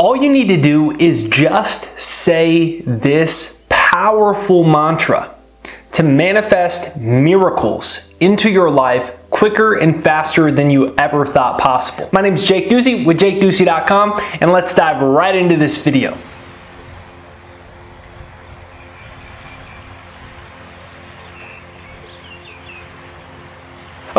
All you need to do is just say this powerful mantra to manifest miracles into your life quicker and faster than you ever thought possible. My name is Jake Ducey with jakeducey.com and let's dive right into this video.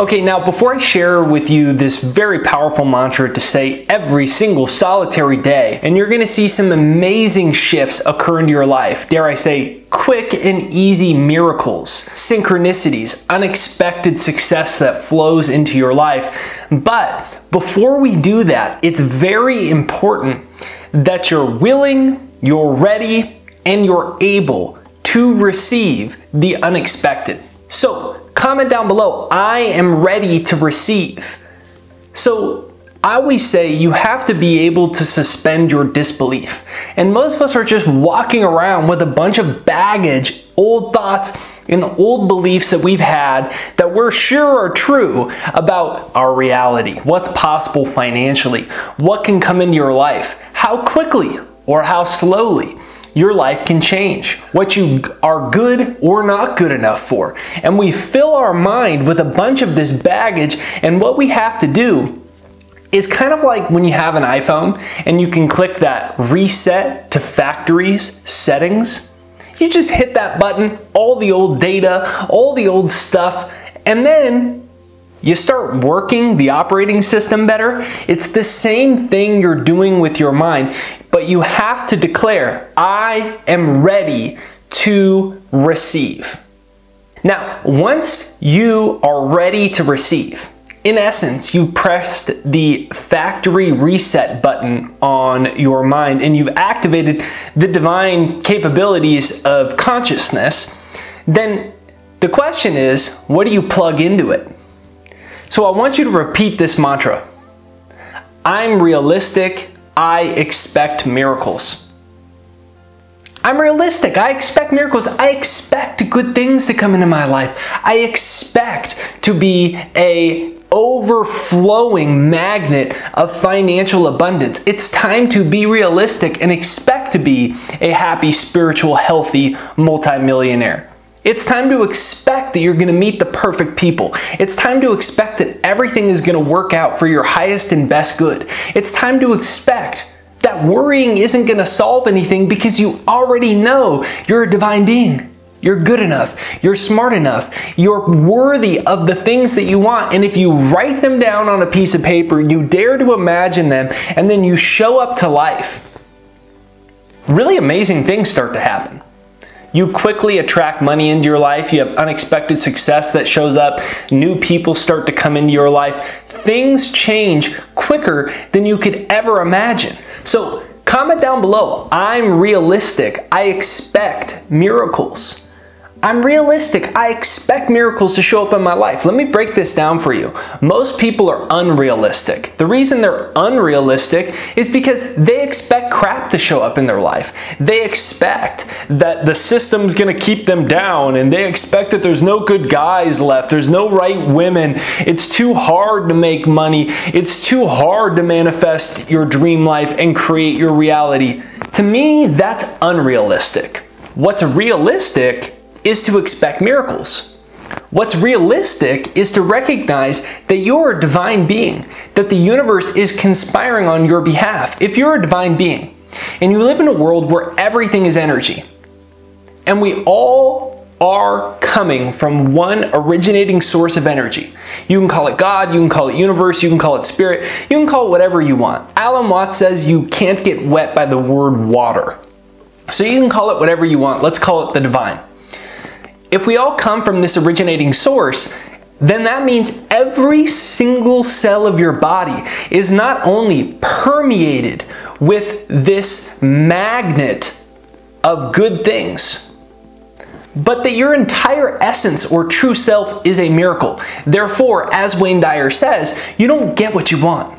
Okay, now before I share with you this very powerful mantra to say every single solitary day, and you're gonna see some amazing shifts occur into your life, dare I say, quick and easy miracles, synchronicities, unexpected success that flows into your life. But before we do that, it's very important that you're willing, you're ready, and you're able to receive the unexpected. So, Comment down below, I am ready to receive. So I always say you have to be able to suspend your disbelief. And most of us are just walking around with a bunch of baggage, old thoughts, and old beliefs that we've had that we're sure are true about our reality, what's possible financially, what can come into your life, how quickly or how slowly your life can change, what you are good or not good enough for. And we fill our mind with a bunch of this baggage, and what we have to do is kind of like when you have an iPhone and you can click that reset to factories settings. You just hit that button, all the old data, all the old stuff, and then you start working the operating system better. It's the same thing you're doing with your mind but you have to declare, I am ready to receive. Now, once you are ready to receive, in essence, you've pressed the factory reset button on your mind and you've activated the divine capabilities of consciousness, then the question is, what do you plug into it? So I want you to repeat this mantra. I'm realistic, I expect miracles. I'm realistic. I expect miracles. I expect good things to come into my life. I expect to be a overflowing magnet of financial abundance. It's time to be realistic and expect to be a happy, spiritual, healthy multimillionaire. It's time to expect that you're going to meet the perfect people. It's time to expect that everything is going to work out for your highest and best good. It's time to expect that worrying isn't going to solve anything because you already know you're a divine being. You're good enough. You're smart enough. You're worthy of the things that you want. And if you write them down on a piece of paper, you dare to imagine them, and then you show up to life, really amazing things start to happen. You quickly attract money into your life. You have unexpected success that shows up. New people start to come into your life. Things change quicker than you could ever imagine. So comment down below. I'm realistic. I expect miracles. I'm realistic. I expect miracles to show up in my life. Let me break this down for you. Most people are unrealistic. The reason they're unrealistic is because they expect crap to show up in their life. They expect that the system's going to keep them down and they expect that there's no good guys left. There's no right women. It's too hard to make money. It's too hard to manifest your dream life and create your reality. To me, that's unrealistic. What's realistic is to expect miracles. What's realistic is to recognize that you're a divine being, that the universe is conspiring on your behalf. If you're a divine being and you live in a world where everything is energy, and we all are coming from one originating source of energy. You can call it God, you can call it universe, you can call it spirit, you can call it whatever you want. Alan Watts says you can't get wet by the word water. So you can call it whatever you want. Let's call it the divine. If we all come from this originating source, then that means every single cell of your body is not only permeated with this magnet of good things, but that your entire essence or true self is a miracle. Therefore, as Wayne Dyer says, you don't get what you want.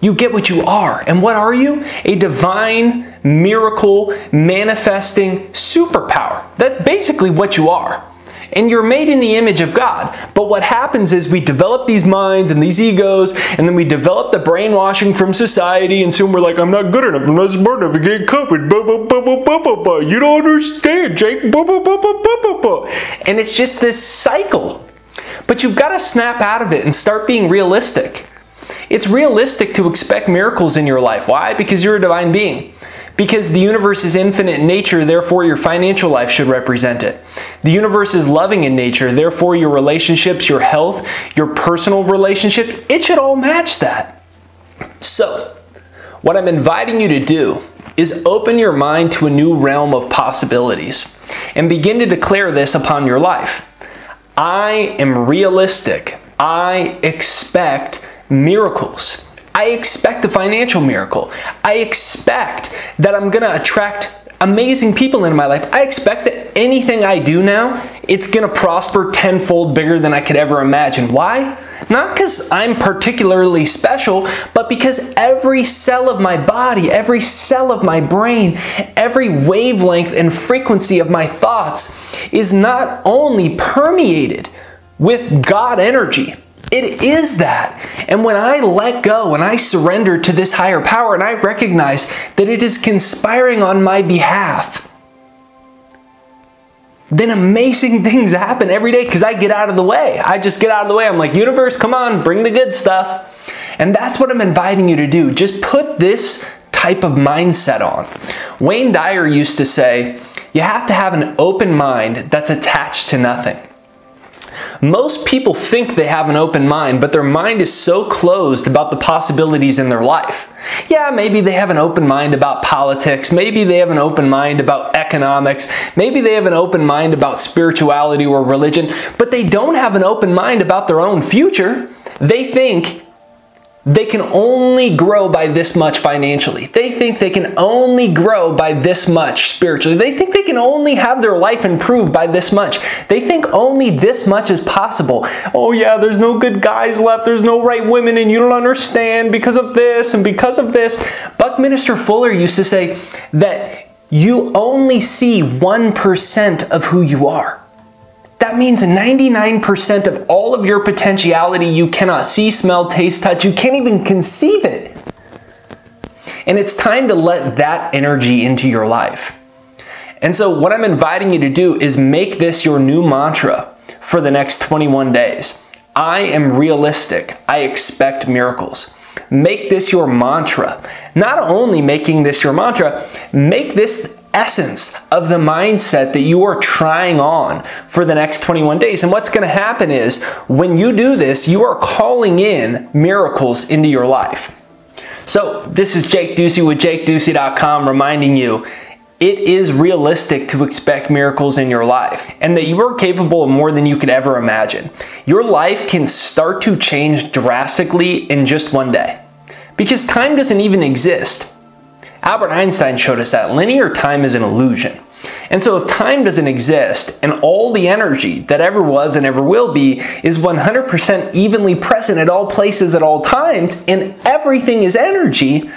You get what you are. And what are you? A divine miracle manifesting superpower. That's basically what you are. and you're made in the image of God. But what happens is we develop these minds and these egos, and then we develop the brainwashing from society, and soon we're like, I'm not good enough, I'm not smart enough, I can't covered, you don't understand, Jake, and it's just this cycle. But you've got to snap out of it and start being realistic. It's realistic to expect miracles in your life. Why? Because you're a divine being. Because the universe is infinite in nature, therefore your financial life should represent it. The universe is loving in nature, therefore your relationships, your health, your personal relationships, it should all match that. So, what I'm inviting you to do is open your mind to a new realm of possibilities and begin to declare this upon your life. I am realistic. I expect miracles. I expect a financial miracle. I expect that I'm going to attract amazing people in my life. I expect that anything I do now, it's going to prosper tenfold bigger than I could ever imagine. Why? Not because I'm particularly special, but because every cell of my body, every cell of my brain, every wavelength and frequency of my thoughts is not only permeated with God energy, it is that. And when I let go and I surrender to this higher power and I recognize that it is conspiring on my behalf, then amazing things happen every day because I get out of the way. I just get out of the way. I'm like, universe, come on, bring the good stuff. And that's what I'm inviting you to do. Just put this type of mindset on. Wayne Dyer used to say, you have to have an open mind that's attached to nothing. Most people think they have an open mind, but their mind is so closed about the possibilities in their life. Yeah, maybe they have an open mind about politics, maybe they have an open mind about economics, maybe they have an open mind about spirituality or religion, but they don't have an open mind about their own future. They think they can only grow by this much financially. They think they can only grow by this much spiritually. They think they can only have their life improved by this much. They think only this much is possible. Oh yeah, there's no good guys left, there's no right women, and you don't understand because of this and because of this. Buckminster Fuller used to say that you only see 1% of who you are. That means 99% of all of your potentiality you cannot see, smell, taste, touch. You can't even conceive it. And it's time to let that energy into your life. And so, what I'm inviting you to do is make this your new mantra for the next 21 days. I am realistic. I expect miracles. Make this your mantra. Not only making this your mantra, make this essence of the mindset that you are trying on for the next 21 days. And what's going to happen is when you do this, you are calling in miracles into your life. So, this is Jake Ducey with JakeDucey.com reminding you it is realistic to expect miracles in your life and that you are capable of more than you could ever imagine. Your life can start to change drastically in just one day because time doesn't even exist. Albert Einstein showed us that linear time is an illusion. And so if time doesn't exist and all the energy that ever was and ever will be is 100% evenly present at all places at all times and everything is energy,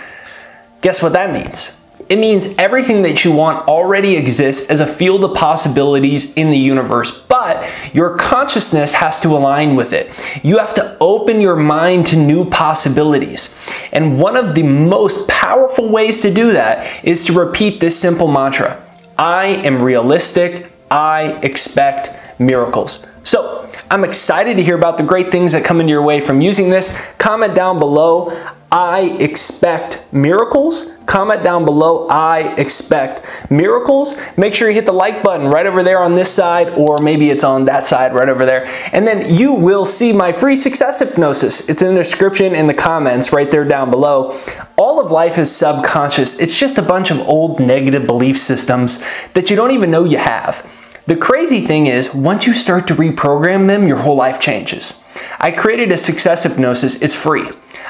guess what that means? It means everything that you want already exists as a field of possibilities in the universe, but your consciousness has to align with it. You have to open your mind to new possibilities. And one of the most powerful ways to do that is to repeat this simple mantra I am realistic, I expect miracles. So, I'm excited to hear about the great things that come into your way from using this. Comment down below. I expect miracles. Comment down below, I expect miracles. Make sure you hit the like button right over there on this side, or maybe it's on that side right over there. And then you will see my free success hypnosis. It's in the description in the comments right there down below. All of life is subconscious. It's just a bunch of old negative belief systems that you don't even know you have. The crazy thing is, once you start to reprogram them, your whole life changes. I created a success hypnosis, it's free.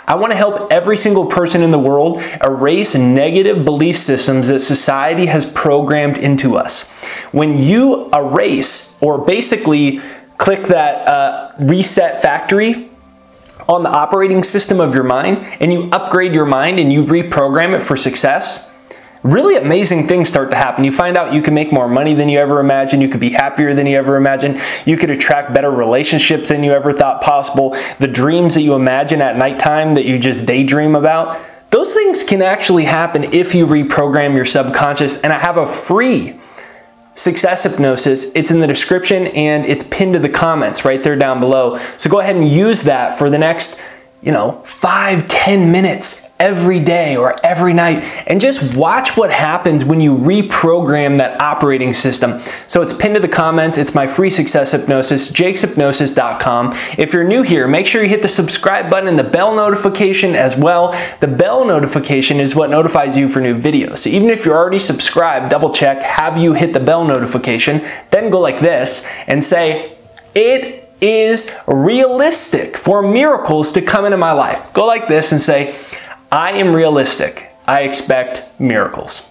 I want to help every single person in the world erase negative belief systems that society has programmed into us. When you erase or basically click that uh, reset factory on the operating system of your mind and you upgrade your mind and you reprogram it for success, really amazing things start to happen. You find out you can make more money than you ever imagined. You could be happier than you ever imagined. You could attract better relationships than you ever thought possible. The dreams that you imagine at nighttime that you just daydream about, those things can actually happen if you reprogram your subconscious. And I have a free success hypnosis. It's in the description and it's pinned to the comments right there down below. So go ahead and use that for the next, you know, five, ten minutes every day or every night and just watch what happens when you reprogram that operating system. So it's pinned to the comments. It's my free success hypnosis, jakeshypnosis.com. If you're new here, make sure you hit the subscribe button and the bell notification as well. The bell notification is what notifies you for new videos. So even if you're already subscribed, double check, have you hit the bell notification, then go like this and say, it is realistic for miracles to come into my life. Go like this and say, I am realistic. I expect miracles.